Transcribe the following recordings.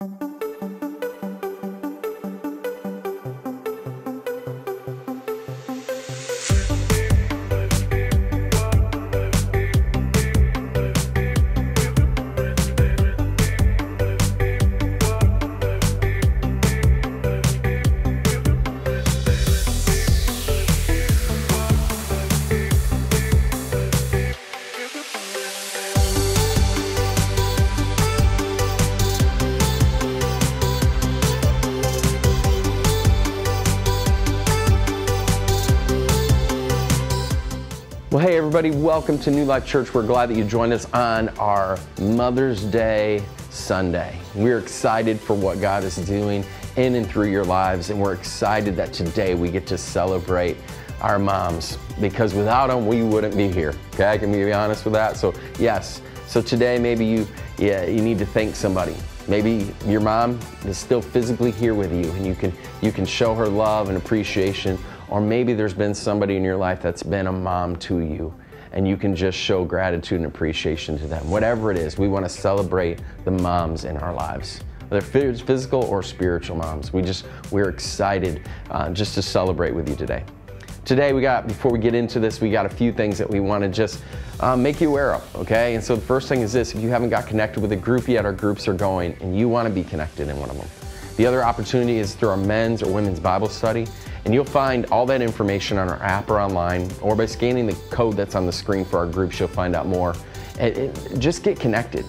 Well, welcome to NewLife Church. We're glad that you joined us on our Mother's Day Sunday. We're excited for what God is doing in and through your lives, and we're excited that today we get to celebrate our moms because without them, we wouldn't be here. Okay, I can be honest with that. So, yes, so today maybe you, yeah, you need to thank somebody. Maybe your mom is still physically here with you, and you can you can show her love and appreciation or maybe there's been somebody in your life that's been a mom to you and you can just show gratitude and appreciation to them. Whatever it is, we want to celebrate the moms in our lives. Whether physical or spiritual moms. We just, we're excited uh, just to celebrate with you today. Today, we got, before we get into this, we got a few things that we want to just uh, make you aware of, okay? And so the first thing is this if you haven't got connected with a group yet, our groups are going and you want to be connected in one of them. The other opportunity is through our men's or women's Bible study. And you'll find all that information on our app or online, or by scanning the code that's on the screen for our groups, you'll find out more. And, and just get connected.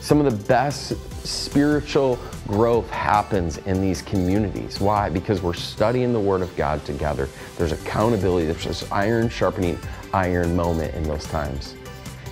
Some of the best spiritual growth happens in these communities. Why? Because we're studying the Word of God together. There's accountability, there's this iron sharpening iron moment in those times.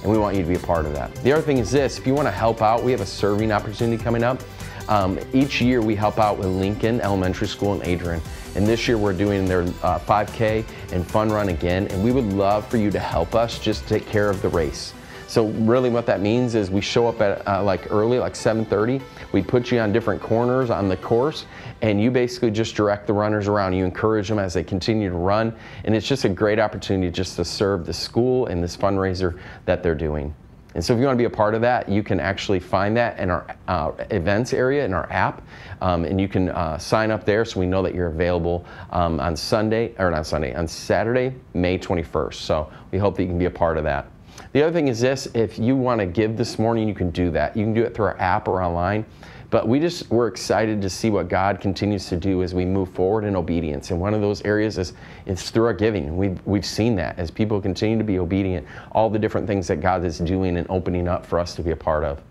And we want you to be a part of that. The other thing is this if you want to help out, we have a serving opportunity coming up. Um, each year we help out with Lincoln Elementary School in Adrian. And this year we're doing their uh, 5K and fun run again. And we would love for you to help us just take care of the race. So really what that means is we show up at uh, like early, like 7.30. We put you on different corners on the course and you basically just direct the runners around. You encourage them as they continue to run. And it's just a great opportunity just to serve the school and this fundraiser that they're doing. And so if you want to be a part of that, you can actually find that in our uh, events area in our app. Um, and you can uh, sign up there so we know that you're available um, on Sunday, or not Sunday, on Saturday, May 21st. So we hope that you can be a part of that. The other thing is this if you want to give this morning, you can do that. You can do it through our app or online. But we just, we're excited to see what God continues to do as we move forward in obedience. And one of those areas is, it's through our giving. We've, we've seen that as people continue to be obedient, all the different things that God is doing and opening up for us to be a part of.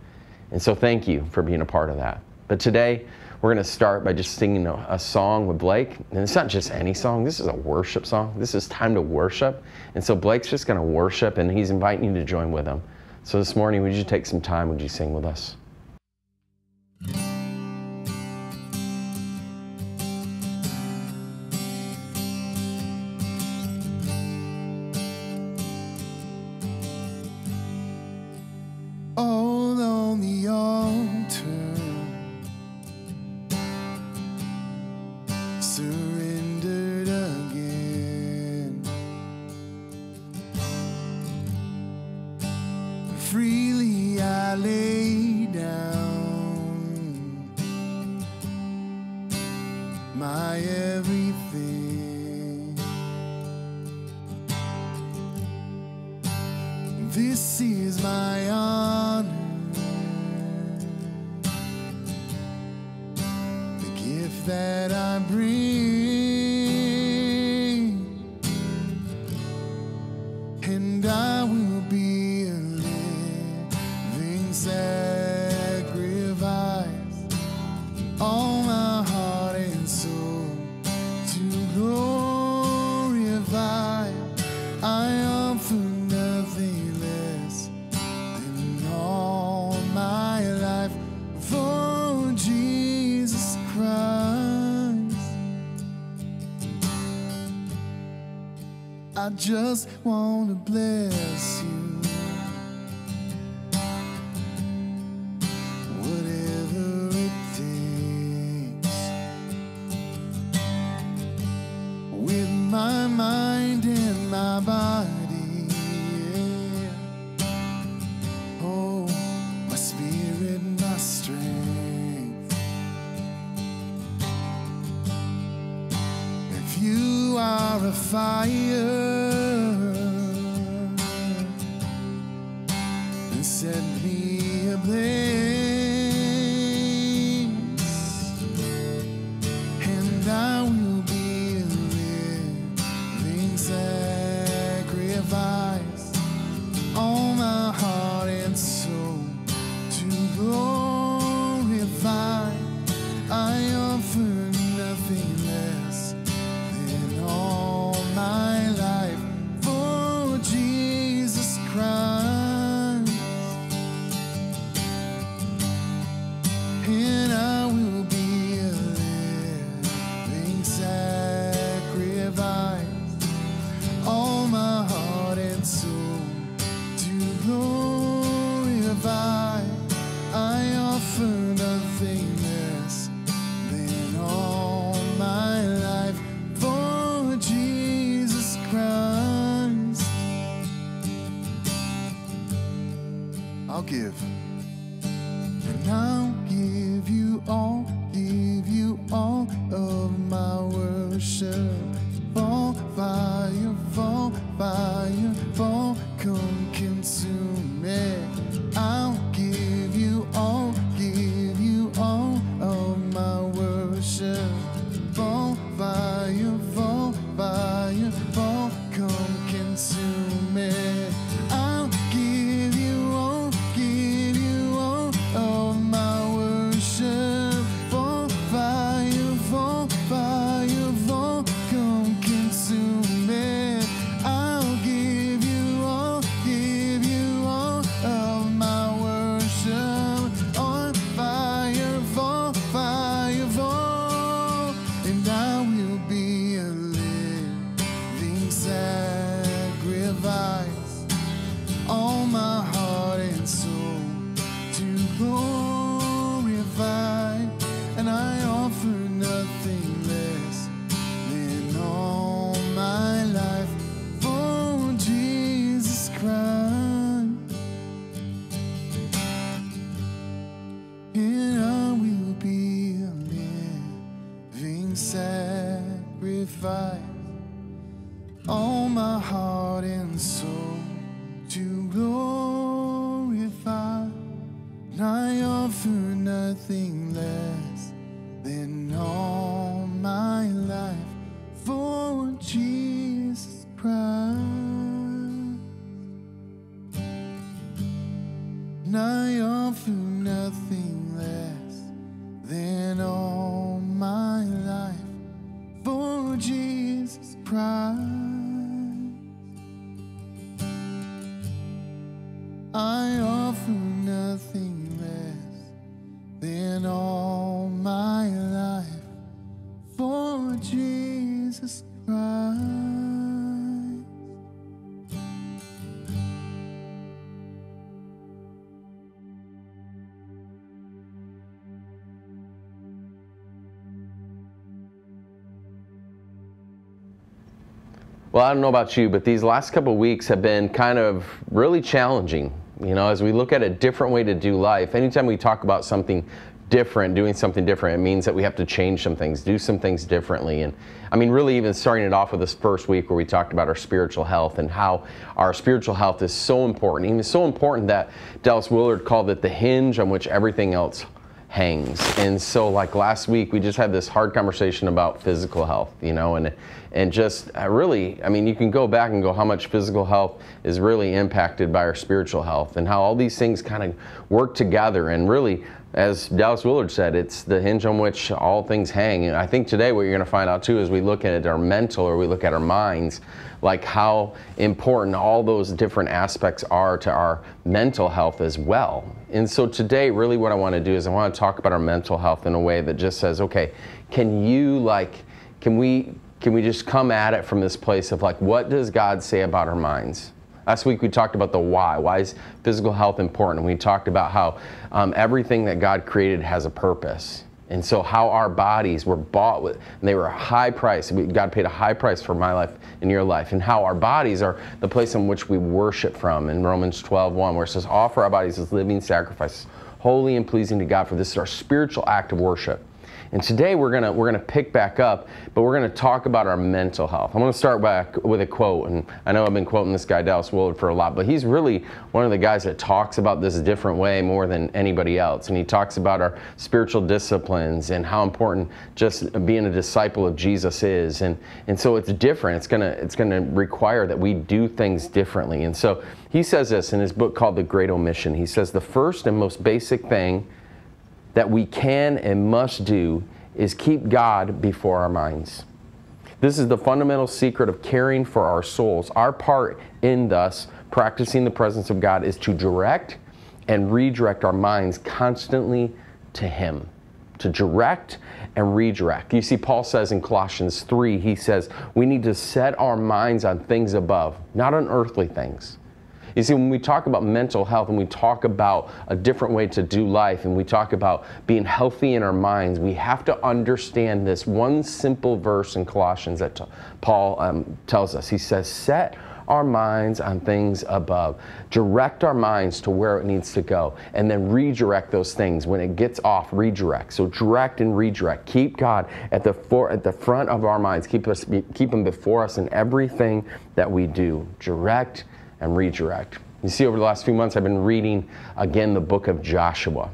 And so thank you for being a part of that. But today, we're going to start by just singing a, a, song with Blake. And it's not just any song, this is a worship song. This is time to worship. And so Blake's just going to worship and he's inviting you to join with him. So this morning, would you take some time? Would you sing with us? Mm-hmm. my everything. This is my just want to are a fire sacrifice all my heart and soul I don't know about you, but these last couple weeks have been kind of really challenging. You know, as we look at a different way to do life, anytime we talk about something different, doing something different, it means that we have to change some things, do some things differently. And I mean, really, even starting it off with this first week where we talked about our spiritual health and how our spiritual health is so important. Even so important that Dallas Willard called it the hinge on which everything else hangs. And so like last week we just had this hard conversation about physical health, you know, and and just uh, really, I mean, you can go back and go how much physical health is really impacted by our spiritual health and how all these things kind of work together and really as Dallas Willard said, it's the hinge on which all things hang. And I think today what you're going to find out too is we look at our mental or we look at our minds, like how important all those different aspects are to our mental health as well. And so today, really what I want to do is I want to talk about our mental health in a way that just says, okay, can you like, can we, can we just come at it from this place of like, what does God say about our minds? Last week we talked about the why. Why is physical health important? We talked about how um, everything that God created has a purpose. And so, how our bodies were bought with, and they were a high price. God paid a high price for my life and your life. And how our bodies are the place in which we worship from in Romans 12 1, where it says, Offer our bodies as living sacrifices, holy and pleasing to God, for this is our spiritual act of worship. And today we're gonna we're gonna pick back up, but we're gonna talk about our mental health. I'm gonna start back with a quote, and I know I've been quoting this guy Dallas Willard for a lot, but he's really one of the guys that talks about this a different way more than anybody else. And he talks about our spiritual disciplines and how important just being a disciple of Jesus is. And and so it's different. It's gonna it's gonna require that we do things differently. And so he says this in his book called The Great Omission. He says the first and most basic thing that we can and must do is keep God before our minds. This is the fundamental secret of caring for our souls. Our part in thus practicing the presence of God is to direct and redirect our minds constantly to Him. To direct and redirect. You see, Paul says in Colossians 3, he says, we need to set our minds on things above, not on earthly things. You see, when we talk about mental health and we talk about a different way to do life and we talk about being healthy in our minds, we have to understand this one simple verse in Colossians that Paul um, tells us. He says, Set our minds on things above. Direct our minds to where it needs to go, and then redirect those things when it gets off. Redirect. So direct and redirect. Keep God at the for, at the front of our minds. Keep us keep Him before us in everything that we do. Direct and redirect. You see, over the last few months, I've been reading again the book of Joshua.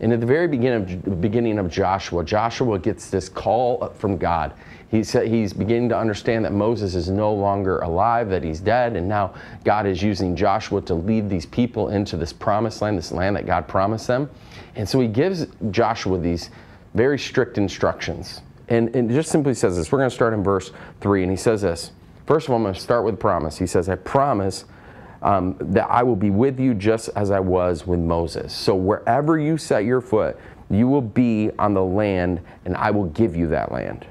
And at the very beginning of, beginning of Joshua, Joshua gets this call from God. He's, he's beginning to understand that Moses is no longer alive, that he's dead, and now God is using Joshua to lead these people into this promised land, this land that God promised them. And so he gives Joshua these very strict instructions. And, and it just simply says this. We're going to start in verse 3, and he says this. First of all, I'm going to start with promise. He says, I promise um, that I will be with you just as I was with Moses. So wherever you set your foot, you will be on the land, and I will give you that land.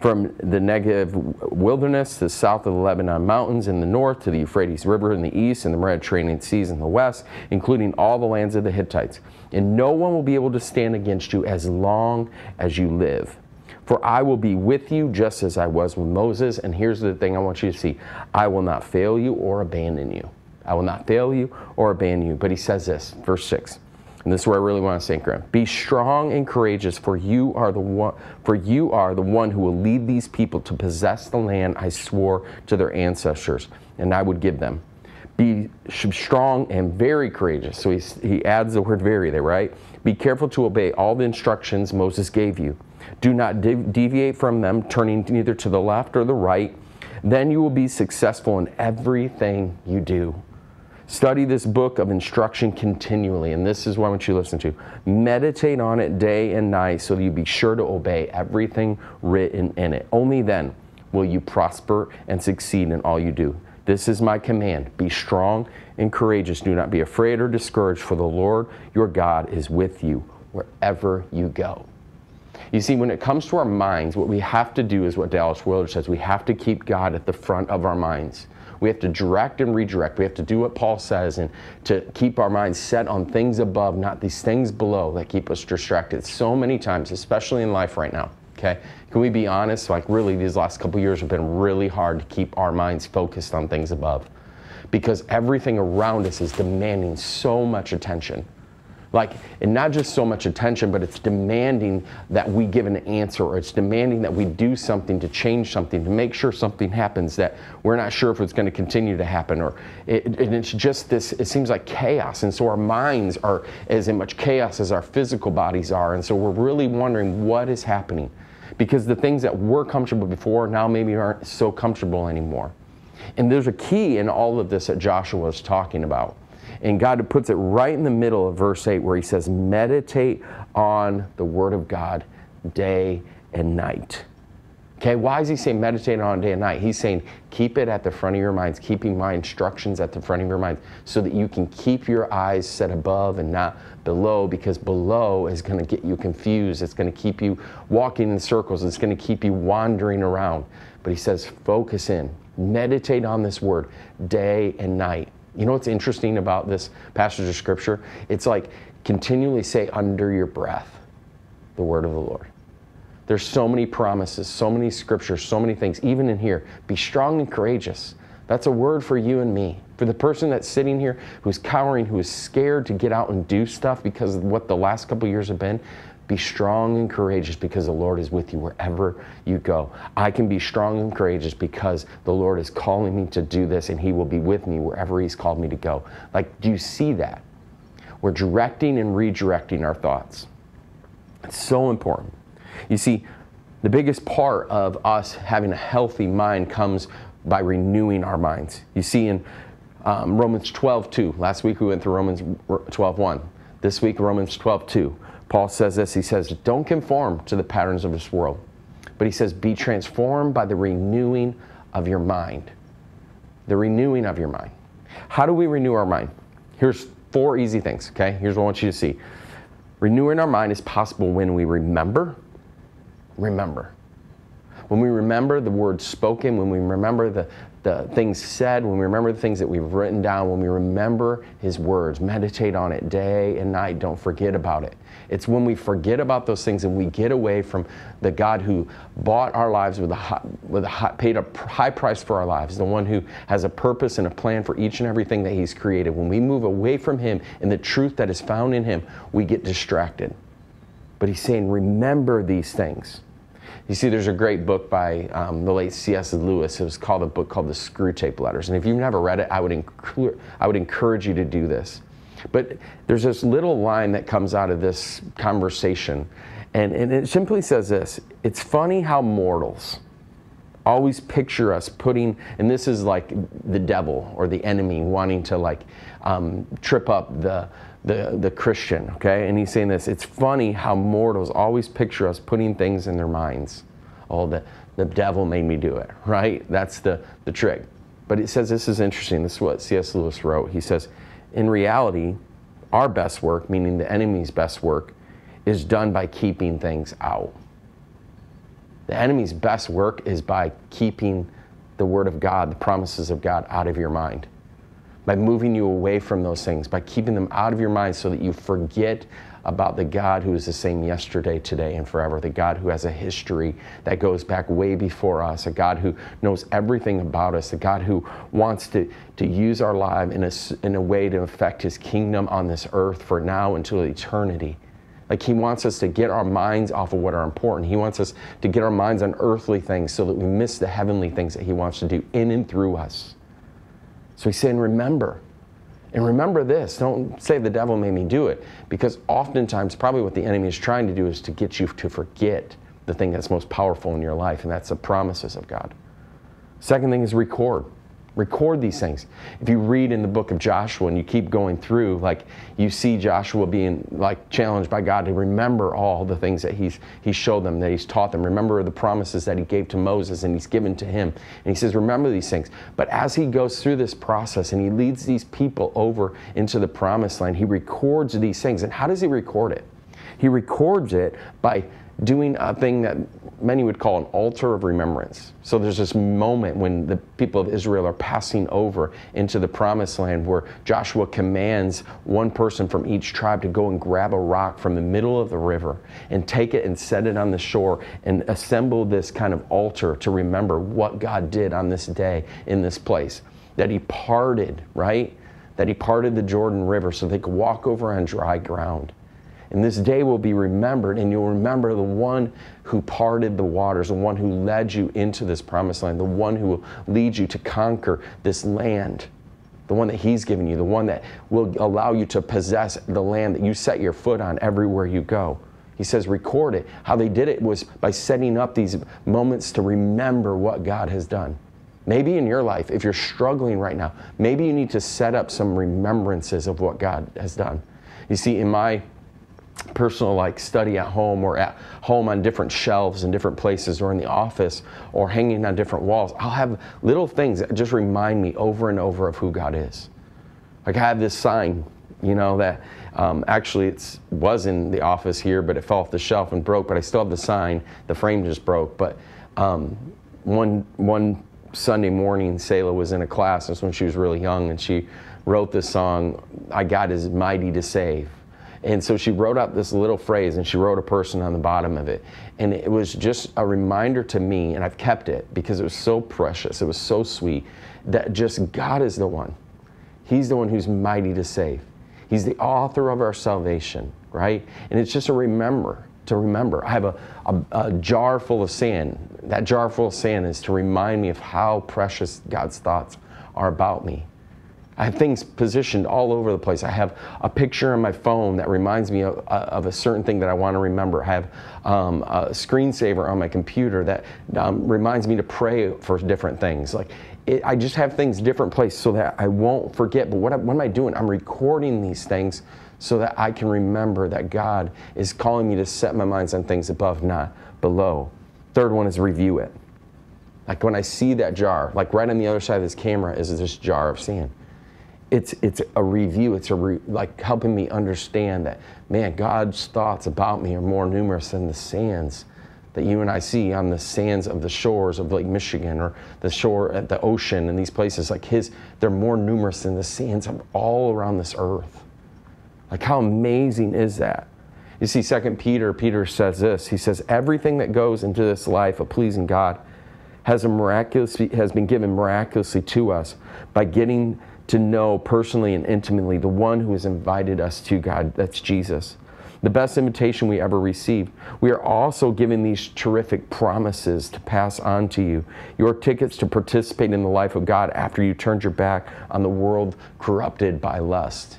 From the Negev wilderness to the south of the Lebanon mountains in the north to the Euphrates River in the east and the Mediterranean seas in the west, including all the lands of the Hittites. And no one will be able to stand against you as long as you live. For I will be with you just as I was with Moses. And here's the thing I want you to see I will not fail you or abandon you. I will not fail you or abandon you. But he says this, verse 6. And this is where I really want to anchor in. Be strong and courageous, for you are the one for you are the one who will lead these people to possess the land I swore to their ancestors, and I would give them. Be strong and very courageous. So he, he adds the word very there, right? Be careful to obey all the instructions Moses gave you. Do not deviate from them, turning neither to the left or the right. Then you will be successful in everything you do. Study this book of instruction continually, and this is what I want you to listen to. Meditate on it day and night so that you be sure to obey everything written in it. Only then will you prosper and succeed in all you do. This is my command be strong and courageous. Do not be afraid or discouraged, for the Lord your God is with you wherever you go. You see, when it comes to our minds, what we have to do is what Dallas Willard says we have to keep God at the front of our minds. We have to direct and redirect. We have to do what Paul says and to keep our minds set on things above, not these things below that keep us distracted so many times, especially in life right now. Okay? Can we be honest? Like, really, these last couple years have been really hard to keep our minds focused on things above because everything around us is demanding so much attention. Like, and not just so much attention, but it's demanding that we give an answer or it's demanding that we do something to change something, to make sure something happens that we're not sure if it's going to continue to happen. Or it, and it's just this, it seems like chaos. And so our minds are as in much chaos as our physical bodies are. And so we're really wondering what is happening because the things that were comfortable before now maybe aren't so comfortable anymore. And there's a key in all of this that Joshua is talking about. And God puts it right in the middle of verse 8 where he says, Meditate on the Word of God day and night. Okay, why is he saying meditate on day and night? He's saying keep it at the front of your minds, keeping my instructions at the front of your minds so that you can keep your eyes set above and not below because below is going to get you confused. It's going to keep you walking in circles. It's going to keep you wandering around. But he says focus in, meditate on this word day and night. You know what's interesting about this passage of scripture? It's like continually say under your breath the word of the Lord. There's so many promises, so many scriptures, so many things, even in here. Be strong and courageous. That's a word for you and me. For the person that's sitting here who's cowering, who is scared to get out and do stuff because of what the last couple years have been, Be strong and courageous because the Lord is with you wherever you go. I can be strong and courageous because the Lord is calling me to do this and He will be with me wherever He's called me to go. Like, do you see that? We're directing and redirecting our thoughts. It's so important. You see, the biggest part of us having a healthy mind comes by renewing our minds. You see, in um, Romans 12, 2, last week we went through Romans 12, 1. This week, Romans 12, 2. Paul says this He says, Don't conform to the patterns of this world, but he says, Be transformed by the renewing of your mind. The renewing of your mind. How do we renew our mind? Here's four easy things, okay? Here's what I want you to see. Renewing our mind is possible when we remember, remember. When we remember the words spoken, when we remember the, the things said, when we remember the things that we've written down, when we remember His words, meditate on it day and night, don't forget about it. It's when we forget about those things and we get away from the God who bought our lives with a high, with a paid a high price for our lives, the one who has a purpose and a plan for each and everything that He's created. When we move away from Him and the truth that is found in Him, we get distracted. But He's saying, remember these things. You see, there's a great book by um, the late C.S. Lewis. It was called a book called The Screwtape Letters. And if you've never read it, I would, I would encourage you to do this. But there's this little line that comes out of this conversation, and, and it simply says this It's funny how mortals always picture us putting, and this is like the devil or the enemy wanting to like um, trip up the, the, the Christian, okay? And he's saying this it's funny how mortals always picture us putting things in their minds. Oh, the, the devil made me do it, right? That's the, the trick. But it says this is interesting. This is what C.S. Lewis wrote. He says, in reality, our best work, meaning the enemy's best work, is done by keeping things out. The enemy's best work is by keeping the Word of God, the promises of God, out of your mind by moving you away from those things, by keeping them out of your mind so that you forget about the God who is the same yesterday, today, and forever, the God who has a history that goes back way before us, a God who knows everything about us, a God who wants to, to use our life in a, in a way to affect his kingdom on this earth for now until eternity. Like he wants us to get our minds off of what are important. He wants us to get our minds on earthly things so that we miss the heavenly things that he wants to do in and through us. So he's saying, remember. And remember this don't say the devil made me do it, because oftentimes, probably what the enemy is trying to do is to get you to forget the thing that's most powerful in your life, and that's the promises of God. Second thing is record. Record these things. If you read in the book of Joshua and you keep going through, like you see Joshua being like challenged by God to remember all the things that he's he showed them, that he's taught them. Remember the promises that he gave to Moses and he's given to him. And he says, remember these things. But as he goes through this process and he leads these people over into the promised land, he records these things. And how does he record it? He records it by doing a thing that many would call an altar of remembrance. So there's this moment when the people of Israel are passing over into the promised land where Joshua commands one person from each tribe to go and grab a rock from the middle of the river and take it and set it on the shore and assemble this kind of altar to remember what God did on this day in this place. That he parted, right? That he parted the Jordan River so they could walk over on dry ground and this day will be remembered, and you'll remember the one who parted the waters, the one who led you into this promised land, the one who will lead you to conquer this land, the one that He's given you, the one that will allow you to possess the land that you set your foot on everywhere you go. He says, record it. How they did it was by setting up these moments to remember what God has done. Maybe in your life, if you're struggling right now, maybe you need to set up some remembrances of what God has done. You see, in my personal like study at home or at home on different shelves in different places or in the office or hanging on different walls i'll have little things that just remind me over and over of who god is. Like i have this sign you know that um, actually it was in the office here but it fell off the shelf and broke but i still have the sign. The frame just broke but um, one one sunday morning selah was in a class this when she was really young and she wrote this song i god is mighty to save and so she wrote out this little phrase and she wrote a person on the bottom of it. And it was just a reminder to me, and I've kept it because it was so precious, it was so sweet, that just God is the one. He's the one who's mighty to save. He's the author of our salvation, right? And it's just a remember. to remember. I have a, a, a, jar full of sand. That jar full of sand is to remind me of how precious God's thoughts are about me. I have things positioned all over the place. I have a picture on my phone that reminds me of, uh, of a certain thing that I want to remember. I have um, a screensaver on my computer that um, reminds me to pray for different things. Like it, I just have things different places so that I won't forget. But what, I, what am I doing? I'm recording these things so that I can remember that God is calling me to set my minds on things above, not below. Third one is review it. Like when I see that jar, like right on the other side of this camera is this jar of sand. It's, it's a review. It's a re, like helping me understand that, man, God's thoughts about me are more numerous than the sands that you and I see on the sands of the shores of Lake Michigan or the shore at the ocean and these places. Like his, they're more numerous than the sands of all around this earth. Like, how amazing is that? You see, Second Peter, Peter says this. He says, Everything that goes into this life of pleasing God has, a miraculously, has been given miraculously to us by getting to know personally and intimately the one who has invited us to God. That's Jesus. The best invitation we ever received. We are also given these terrific promises to pass on to you. Your tickets to participate in the life of God after you turned your back on the world corrupted by lust.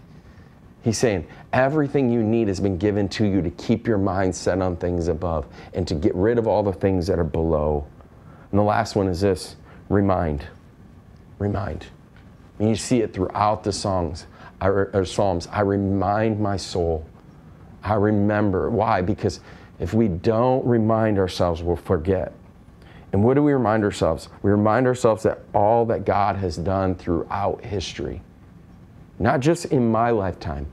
He's saying everything you need has been given to you to keep your mind set on things above and to get rid of all the things that are below. And the last one is this remind. Remind. And you see it throughout the songs or Psalms. I remind my soul. I remember. Why? Because if we don't remind ourselves, we'll forget. And what do we remind ourselves? We remind ourselves that all that God has done throughout history not just in my lifetime,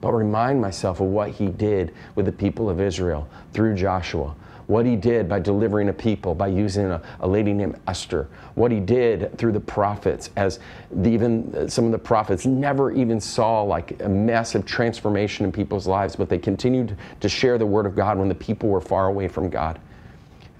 but remind myself of what he did with the people of Israel through Joshua. What he did by delivering a people, by using a, a lady named Esther. What he did through the prophets, as the, even some of the prophets never even saw like a massive transformation in people's lives, but they continued to share the word of God when the people were far away from God.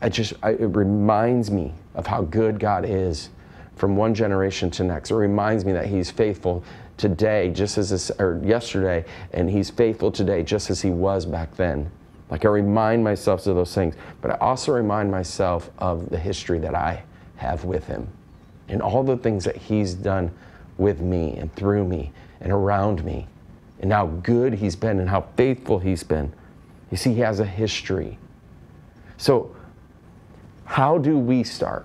It just it reminds me of how good God is from one generation to next. It reminds me that He's faithful today, just as this, or yesterday, and He's faithful today, just as He was back then. Like I remind myself of those things, but I also remind myself of the history that I have with Him and all the things that He's done with me and through me and around me, and how good He's been and how faithful He's been. You see, He has a history. So, how do we start?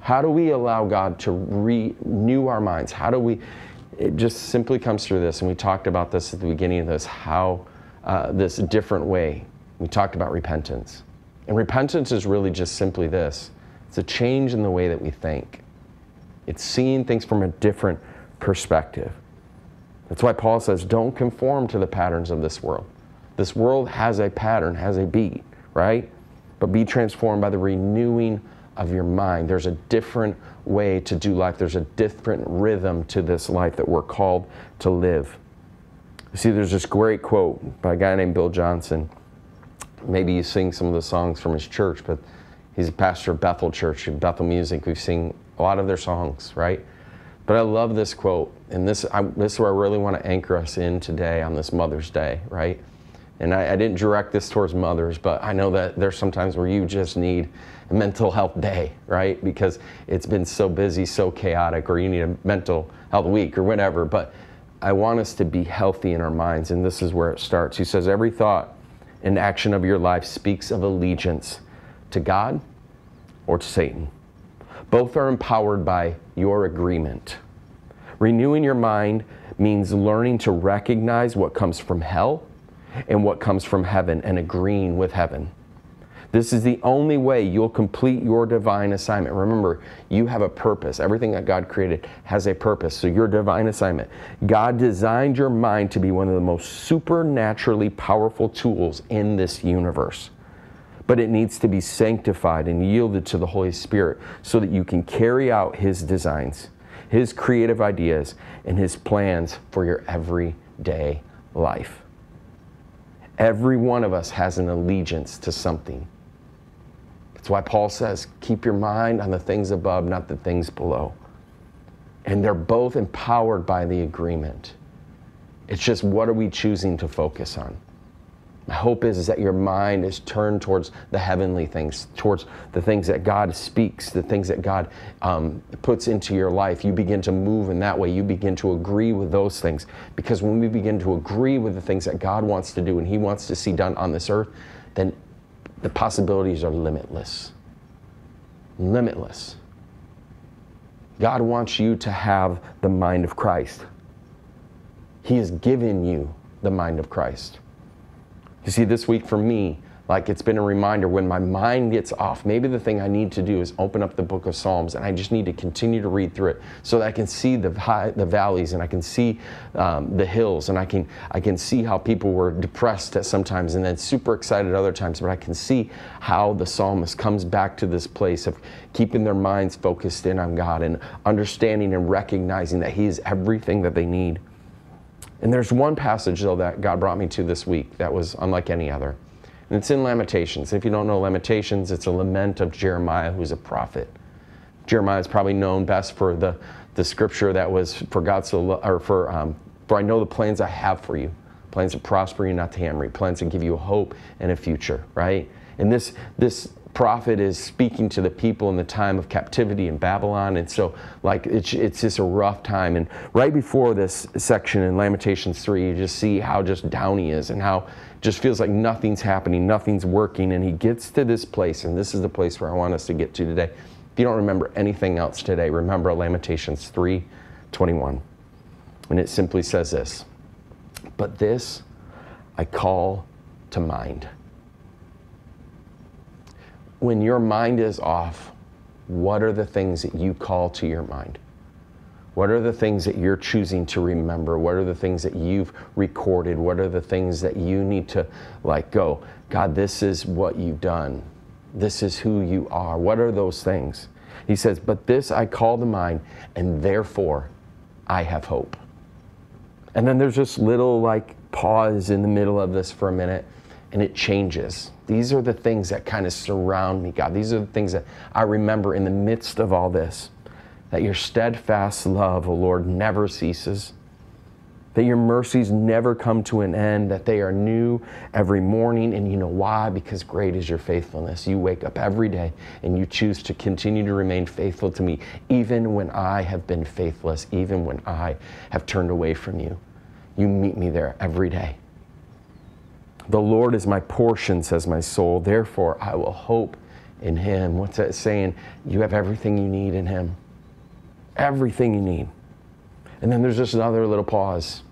How do we allow God to renew our minds? How do we? It just simply comes through this, and we talked about this at the beginning of this. How uh, this different way. We talked about repentance, and repentance is really just simply this: it's a change in the way that we think. It's seeing things from a different perspective. That's why Paul says, "Don't conform to the patterns of this world. This world has a pattern, has a beat, right? But be transformed by the renewing." of your mind. There's a different way to do life, there's a different rhythm to this life that we're called to live. You see, there's this great quote by a guy named Bill Johnson. Maybe you sing some of the songs from his church, but he's a pastor of Bethel Church, Bethel Music. We've seen a lot of their songs, right? But I love this quote, and this, I, this is where I really want to anchor us in today on this Mother's Day, right? And I, I didn't direct this towards mothers, but I know that there's sometimes where you just need a mental health day, right? Because it's been so busy, so chaotic, or you need a mental health week or whatever. But I want us to be healthy in our minds, and this is where it starts. He says, Every thought and action of your life speaks of allegiance to God or to Satan. Both are empowered by your agreement. Renewing your mind means learning to recognize what comes from hell and what comes from heaven and agreeing with heaven. This is the only way you'll complete your divine assignment. Remember, you have a purpose. Everything that God created has a purpose. So, your divine assignment. God designed your mind to be one of the most supernaturally powerful tools in this universe. But it needs to be sanctified and yielded to the Holy Spirit so that you can carry out His designs, His creative ideas, and His plans for your everyday life. Every one of us has an allegiance to something. That's why Paul says, keep your mind on the things above, not the things below. And they're both empowered by the agreement. It's just what are we choosing to focus on? My hope is, is that your mind is turned towards the heavenly things, towards the things that God speaks, the things that God um, puts into your life. You begin to move in that way. You begin to agree with those things. Because when we begin to agree with the things that God wants to do and He wants to see done on this earth, then the possibilities are limitless. Limitless. God wants you to have the mind of Christ. He has given you the mind of Christ. You see, this week for me, like it's been a reminder when my mind gets off, maybe the thing I need to do is open up the book of Psalms and I just need to continue to read through it so that I can see the high, the valleys and I can see um, the hills and I can I can see how people were depressed at sometimes and then super excited other times. But I can see how the psalmist comes back to this place of keeping their minds focused in on God and understanding and recognizing that He is everything that they need. And there's one passage, though, that God brought me to this week that was unlike any other. And it's in Lamentations. If you don't know Lamentations, it's a lament of Jeremiah, who's a prophet. Jeremiah is probably known best for the, the scripture that was for God so, or for, um, for I know the plans I have for you, plans to prosper you, not to harm you, plans to give you a hope and a future, right? And this, this prophet is speaking to the people in the time of captivity in Babylon. And so, like, it's, it's just a rough time. And right before this section in Lamentations 3, you just see how just down he is and how just feels like nothing's happening, nothing's working. And he gets to this place, and this is the place where I want us to get to today. If you don't remember anything else today, remember Lamentations 3 21. And it simply says this But this I call to mind when your mind is off, what are the things that you call to your mind? What are the things that you're choosing to remember? What are the things that you've recorded? What are the things that you need to like go, God, this is what you've done. This is who you are. What are those things? He says, But this I call to mind, and therefore I have hope. And then there's this little like pause in the middle of this for a minute, and it changes. These are the things that kind of surround me, God. These are the things that I remember in the midst of all this. That your steadfast love, O Lord, never ceases. That your mercies never come to an end, that they are new every morning. And you know why? Because great is your faithfulness. You wake up every day and you choose to continue to remain faithful to me, even when I have been faithless, even when I have turned away from you. You meet me there every day. The Lord is my portion, says my soul. Therefore, I will hope in him. What's that saying? You have everything you need in him. Everything you need. And then there's just another little pause.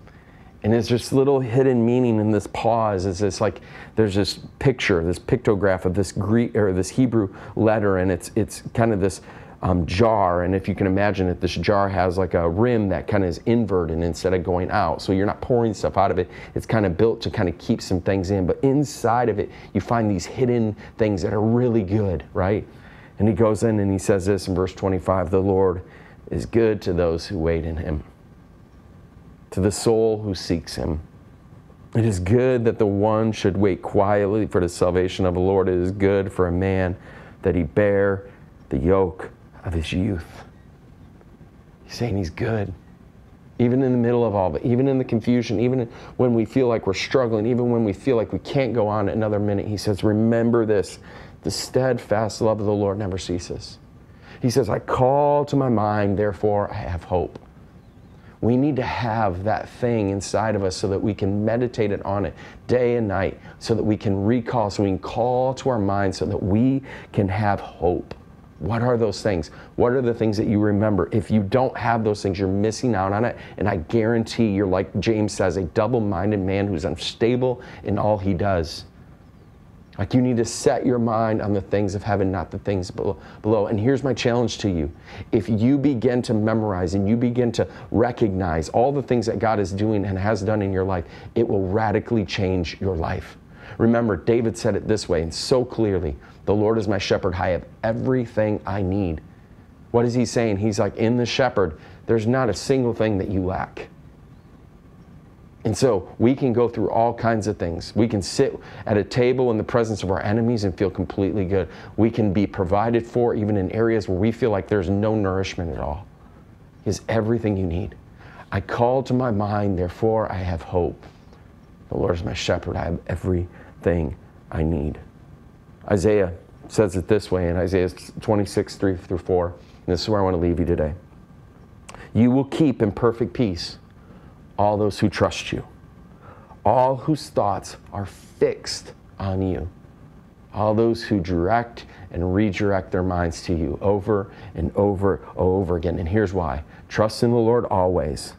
And there's this little hidden meaning in this pause. Is this like there's this picture, this pictograph of this Greek or this Hebrew letter, and it's it's kind of this um, jar. And if you can imagine it, this jar has like a rim that kind of is inverted instead of going out. So you're not pouring stuff out of it. It's kind of built to kind of keep some things in. But inside of it, you find these hidden things that are really good, right? And he goes in and he says this in verse 25 The Lord is good to those who wait in him, to the soul who seeks him. It is good that the one should wait quietly for the salvation of the Lord. It is good for a man that he bear the yoke of his youth. He's saying he's good. Even in the middle of all of it, even in the confusion, even when we feel like we're struggling, even when we feel like we can't go on another minute, he says, Remember this the steadfast love of the Lord never ceases. He says, I call to my mind, therefore I have hope. We need to have that thing inside of us so that we can meditate on it day and night, so that we can recall, so we can call to our mind, so that we can have hope. What are those things? What are the things that you remember? If you don't have those things, you're missing out on it. And I guarantee you're like James says, a double minded man who's unstable in all he does. Like you need to set your mind on the things of heaven, not the things below. And here's my challenge to you. If you begin to memorize and you begin to recognize all the things that God is doing and has done in your life, it will radically change your life. Remember, David said it this way and so clearly The Lord is my shepherd. I have everything I need. What is he saying? He's like, in the shepherd, there's not a single thing that you lack. And so we can go through all kinds of things. We can sit at a table in the presence of our enemies and feel completely good. We can be provided for even in areas where we feel like there's no nourishment at all. Is everything you need. I call to my mind, therefore I have hope. The Lord is my shepherd. I have everything I need. Isaiah says it this way in Isaiah 26, 3 through 4. And this is where I want to leave you today. You will keep in perfect peace all those who trust you, all whose thoughts are fixed on you, all those who direct and redirect their minds to you over and over and over again. And here's why trust in the Lord always,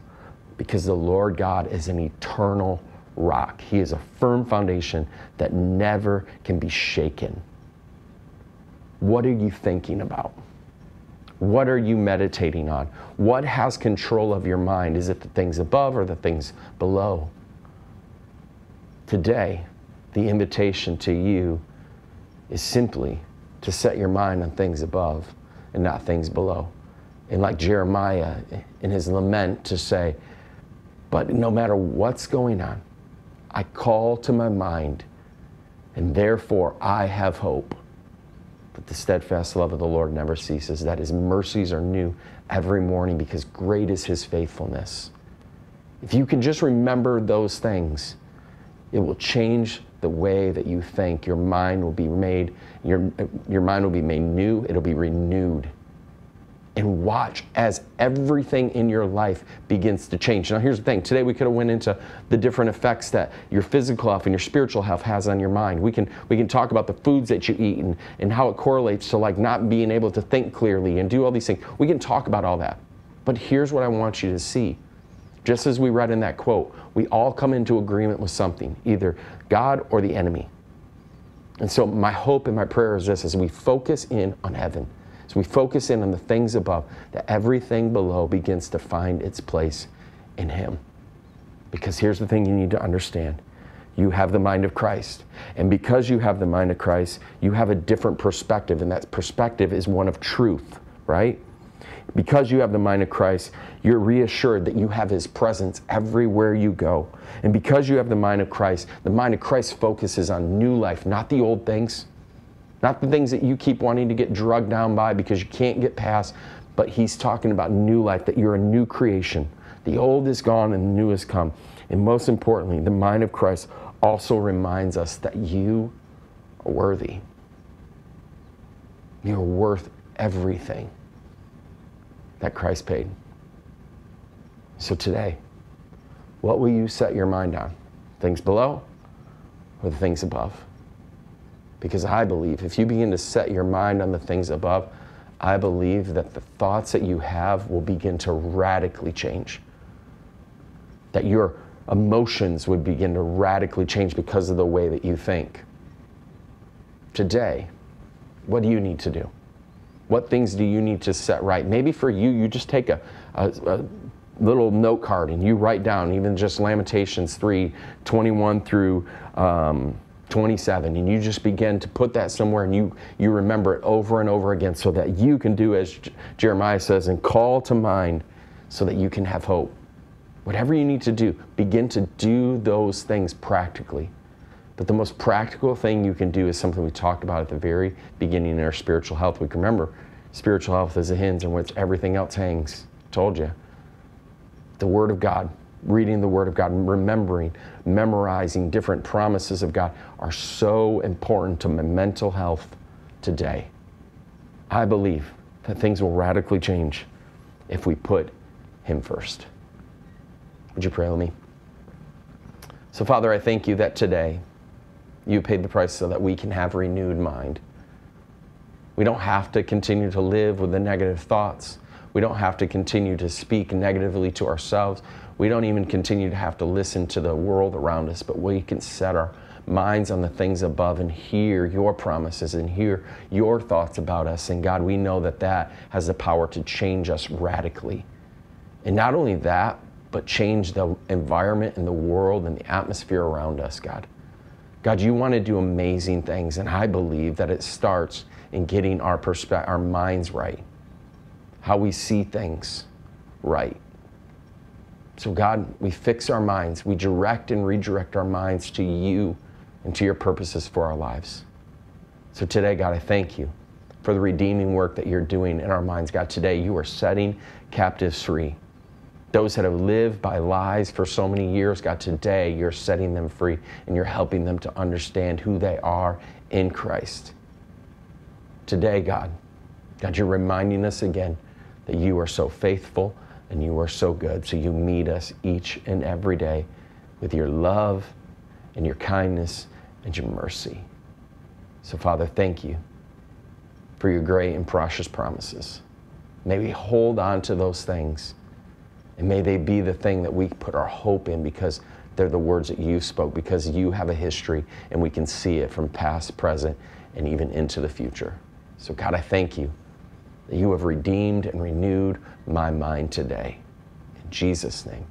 because the Lord God is an eternal rock. He is a firm foundation that never can be shaken. What are you thinking about? What are you meditating on? What has control of your mind? Is it the things above or the things below? Today, the invitation to you is simply to set your mind on things above and not things below. And like Jeremiah in his lament, to say, but no matter what's going on, I call to my mind, and therefore I have hope. But the steadfast love of the Lord never ceases, that his mercies are new every morning because great is his faithfulness. If you can just remember those things, it will change the way that you think. Your mind will be made, your, your mind will be made new, it'll be renewed and watch as everything in your life begins to change. Now here's the thing. Today we could have went into the different effects that your physical health and your spiritual health has on your mind. We can we can talk about the foods that you eat and, and how it correlates to like not being able to think clearly and do all these things. We can talk about all that. But here's what I want you to see. Just as we read in that quote, we all come into agreement with something, either God or the enemy. And so my hope and my prayer is this as we focus in on heaven as we focus in on the things above, that everything below begins to find its place in Him. Because here's the thing you need to understand you have the mind of Christ. And because you have the mind of Christ, you have a different perspective, and that perspective is one of truth, right? Because you have the mind of Christ, you're reassured that you have His presence everywhere you go. And because you have the mind of Christ, the mind of Christ focuses on new life, not the old things, not the things that you keep wanting to get drugged down by because you can't get past, but he's talking about new life, that you're a new creation. The old is gone and the new has come. And most importantly, the mind of Christ also reminds us that you are worthy. You're worth everything that Christ paid. So today, what will you set your mind on? Things below or the things above? Because I believe if you begin to set your mind on the things above, I believe that the thoughts that you have will begin to radically change. That your emotions would begin to radically change because of the way that you think. Today, what do you need to do? What things do you need to set right? Maybe for you, you just take a, a, a little note card and you write down even just Lamentations 3 21 through. Um, 27 and you just begin to put that somewhere and you you remember it over and over again so that you can do as Jeremiah says and call to mind so that you can have hope. Whatever you need to do begin to do those things practically. But the most practical thing you can do is something we talked about at the very beginning in our spiritual health. We remember spiritual health is a hinge on which everything else hangs. Told you the word of god reading the Word of God, remembering, memorizing different promises of God are so important to my mental health today. I believe that things will radically change if we put Him first. Would you pray with me? So, Father, I thank you that today you paid the price so that we can have renewed mind. We don't have to continue to live with the negative thoughts. We don't have to continue to speak negatively to ourselves. We don't even continue to have to listen to the world around us, but we can set our minds on the things above and hear your promises and hear your thoughts about us. And God, we know that that has the power to change us radically. And not only that, but change the environment and the world and the atmosphere around us, God. God, you want to do amazing things, and I believe that it starts in getting our perspe- our minds right, how we see things right. So, God, we fix our minds, we direct and redirect our minds to you and to your purposes for our lives. So, today, God, I thank you for the redeeming work that you're doing in our minds. God, today you are setting captives free. Those that have lived by lies for so many years, God, today you're setting them free and you're helping them to understand who they are in Christ. Today, God, God, you're reminding us again that you are so faithful and you are so good. So you meet us each and every day with your love and your kindness and your mercy. So, Father, thank you for your great and precious promises. May we hold on to those things and may they be the thing that we put our hope in because they're the words that you spoke, because you have a history and we can see it from past, present, and even into the future. So, God, I thank you that you have redeemed and renewed my mind today. In Jesus' name,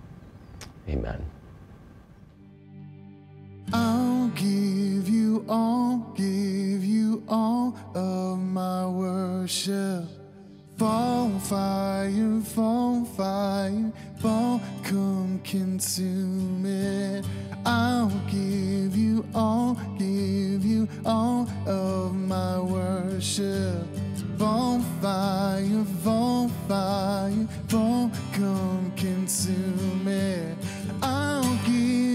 amen. I'll give you all, give you all of my worship. Fall fire, fall fire, fall, come consume it. I'll give you all, give you all of my worship. Fall fire, fall fire, fall, come consume it. I'll give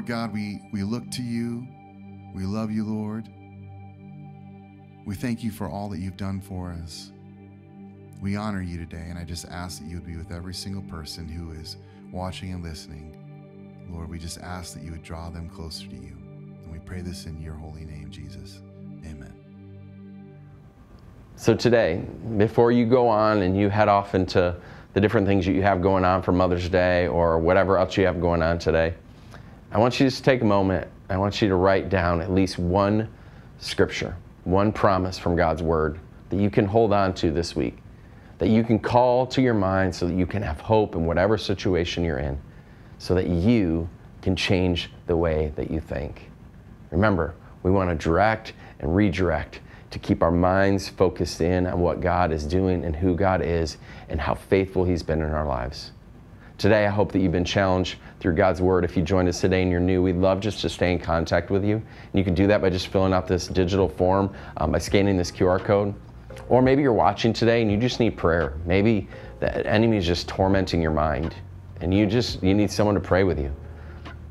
Lord God, we, we look to you. We love you, Lord. We thank you for all that you've done for us. We honor you today, and I just ask that you would be with every single person who is watching and listening. Lord, we just ask that you would draw them closer to you. And we pray this in your holy name, Jesus. Amen. So today, before you go on and you head off into the different things that you have going on for Mother's Day or whatever else you have going on today, I want you to take a moment. I want you to write down at least one scripture, one promise from God's Word that you can hold on to this week, that you can call to your mind so that you can have hope in whatever situation you're in, so that you can change the way that you think. Remember, we want to direct and redirect to keep our minds focused in on what God is doing and who God is and how faithful He's been in our lives. Today, I hope that you've been challenged through God's Word. If you joined us today and you're new, we'd love just to stay in contact with you. And you can do that by just filling out this digital form um, by scanning this QR code. Or maybe you're watching today and you just need prayer. Maybe the enemy is just tormenting your mind and you just you need someone to pray with you.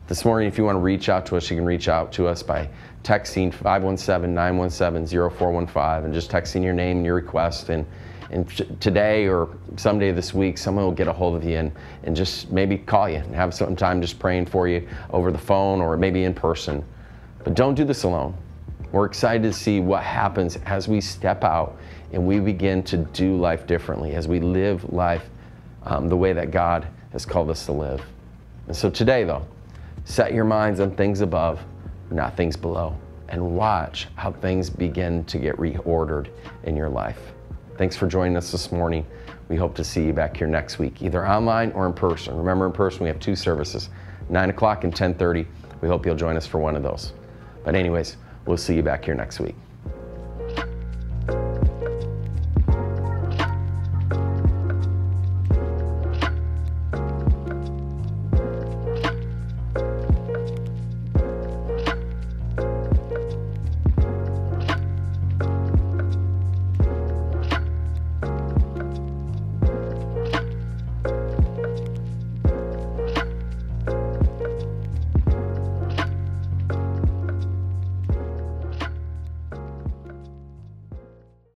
This morning, if you want to reach out to us, you can reach out to us by texting 517-917-0415 and just texting your name and your request. And, and today or someday this week, someone will get a hold of you and, and just maybe call you and have some time just praying for you over the phone or maybe in person. But don't do this alone. We're excited to see what happens as we step out and we begin to do life differently, as we live life um, the way that God has called us to live. And so today, though, set your minds on things above, not things below, and watch how things begin to get reordered in your life. Thanks for joining us this morning. We hope to see you back here next week, either online or in person. Remember, in person, we have two services, 9 o'clock and 10.30. We hope you'll join us for one of those. But anyways, we'll see you back here next week.